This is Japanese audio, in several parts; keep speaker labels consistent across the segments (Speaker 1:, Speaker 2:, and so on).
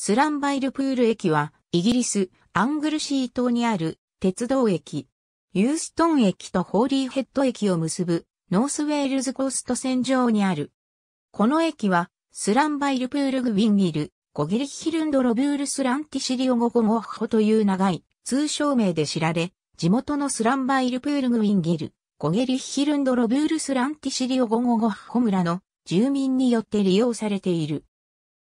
Speaker 1: スランバイルプール駅は、イギリス、アングルシー島にある鉄道駅。ユーストン駅とホーリーヘッド駅を結ぶノースウェールズコースト線上にある。この駅は、スランバイルプールグウィンギル、ゴギリヒルンドロブールスランティシリオゴゴゴッホという長い通称名で知られ、地元のスランバイルプールグウィンギル、ゴゲリヒルンドロブールスランティシリオゴゴゴッホ村の住民によって利用されている。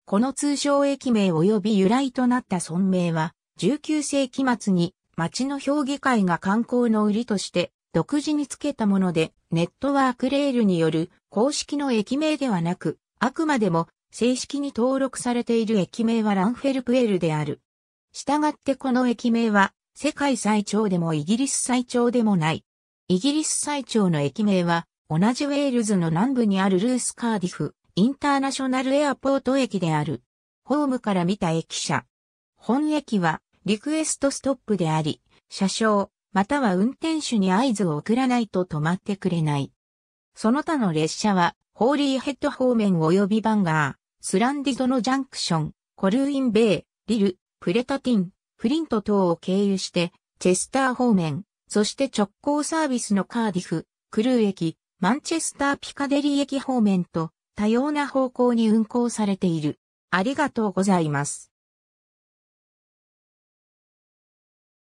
Speaker 1: この通称駅名及び由来となった村名は、19世紀末に町の評議会が観光の売りとして独自につけたもので、ネットワークレールによる公式の駅名ではなく、あくまでも正式に登録されている駅名はランフェルプエルである。したがってこの駅名は世界最長でもイギリス最長でもない。イギリス最長の駅名は同じウェールズの南部にあるルースカーディフ、インターナショナルエアポート駅である。ホームから見た駅舎。本駅はリクエストストップであり、車掌、または運転手に合図を送らないと止まってくれない。その他の列車は、ホーリーヘッド方面及びバンガー、スランディドのジャンクション、コルーインベイ、リル、プレタティン、フリント等を経由して、チェスター方面、そして直行サービスのカーディフ、クルー駅、マンチェスターピカデリー駅方面と、多様な方向に運行されている。ありがとうございます。